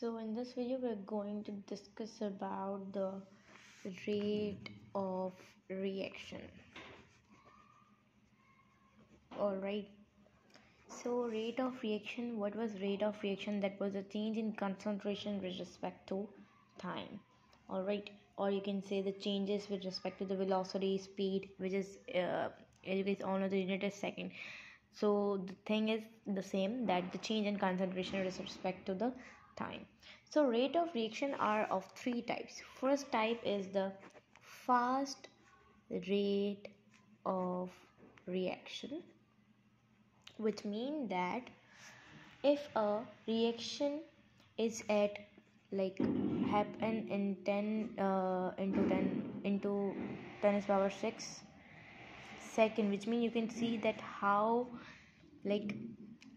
So in this video we're going to discuss about the rate of reaction. Alright. So rate of reaction, what was rate of reaction? That was a change in concentration with respect to time. Alright. Or you can say the changes with respect to the velocity, speed, which is uh, you guys all know the unit is second. So the thing is the same that the change in concentration with respect to the time. So rate of reaction are of three types. First type is the fast rate of reaction which mean that if a reaction is at like happen in 10 uh, into 10 into 10 is power 6 second which mean you can see that how like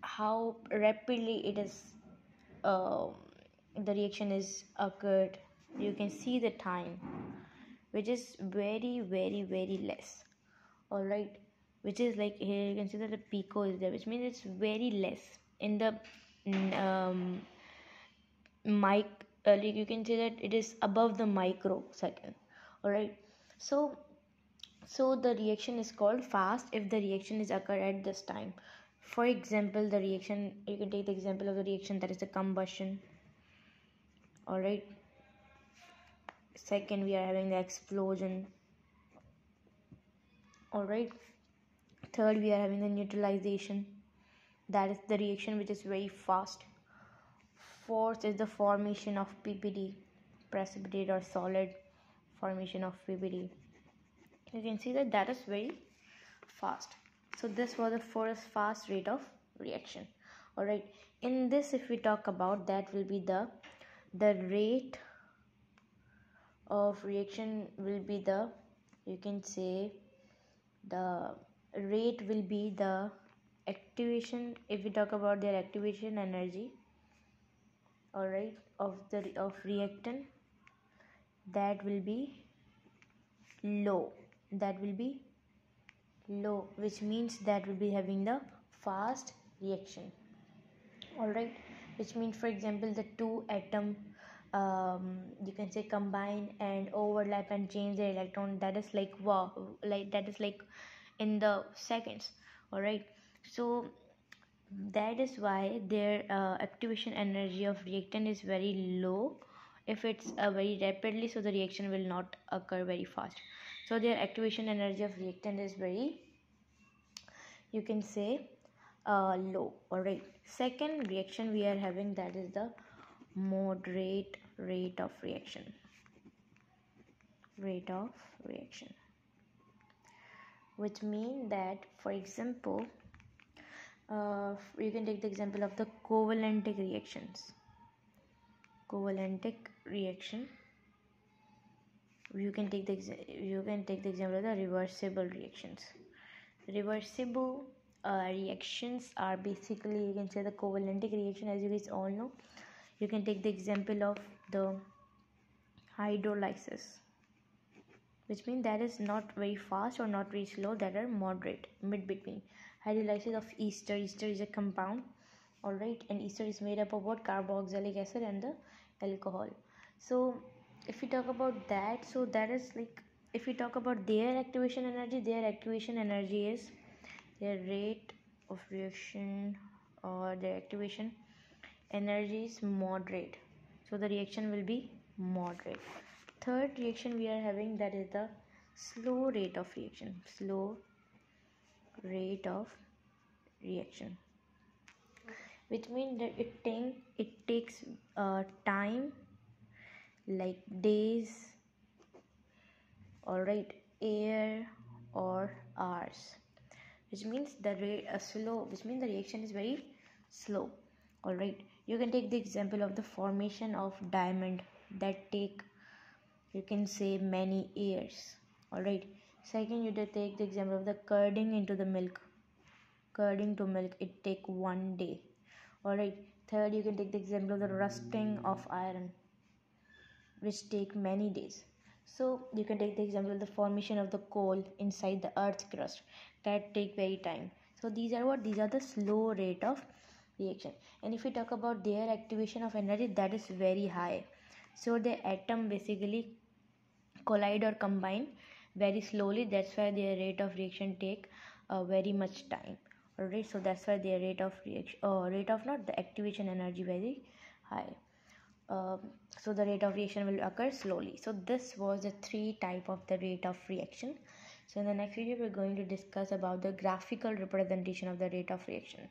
how rapidly it is uh, the reaction is occurred. You can see the time which is very very very less. All right? Which is like here you can see that the pico is there which means it's very less. In the um, mic uh, like you can see that it is above the microsecond. All right? So so the reaction is called fast if the reaction is occur at this time for example the reaction you can take the example of the reaction that is the combustion. All right second we are having the explosion. All right third we are having the neutralization. That is the reaction which is very fast. Fourth is the formation of ppd precipitate or solid formation of ppd you can see that that is very fast so this was the first fast rate of reaction. All right in this if we talk about that will be the the rate of reaction will be the you can say the rate will be the activation if we talk about their activation energy all right of the of reactant that will be low that will be low which means that will be having the fast reaction. All right? Which means for example the two atom um, you can say combine and overlap and change the electron that is like wow like that is like in the seconds. All right? So that is why their uh, activation energy of reactant is very low. If it's uh, very rapidly so the reaction will not occur very fast so their activation energy of reactant is very you can say uh, low. All right second reaction we are having that is the moderate rate of reaction. Rate of reaction. Which mean that for example uh, you can take the example of the covalentic reactions. Covalentic reaction you can take the you can take the example of the reversible reactions. Reversible uh, reactions are basically you can say the covalentic reaction as you guys all know. You can take the example of the hydrolysis which means that is not very fast or not very slow that are moderate mid between. Hydrolysis of ester ester is a compound all right? And ester is made up of what carboxylic acid and the alcohol. So if we talk about that so that is like if we talk about their activation energy their activation energy is their rate of reaction or their activation energy is moderate. So the reaction will be moderate. Third reaction we are having that is the slow rate of reaction. Slow rate of reaction. Which means that it take it takes uh, time like days all right air or hours which means the rate uh, slow which means the reaction is very slow all right. You can take the example of the formation of diamond that take you can say many years all right. Second you take the example of the curding into the milk curding to milk it take one day all right. Third you can take the example of the rusting of iron which take many days. So you can take the example of the formation of the coal inside the earth's crust. That take very time. So these are what? These are the slow rate of reaction. And if we talk about their activation of energy that is very high. So the atom basically collide or combine very slowly. That's why their rate of reaction take uh, very much time. Alright so that's why their rate of reaction uh, rate of not the activation energy very high um, so the rate of reaction will occur slowly. So this was the three type of the rate of reaction. So in the next video we're going to discuss about the graphical representation of the rate of reaction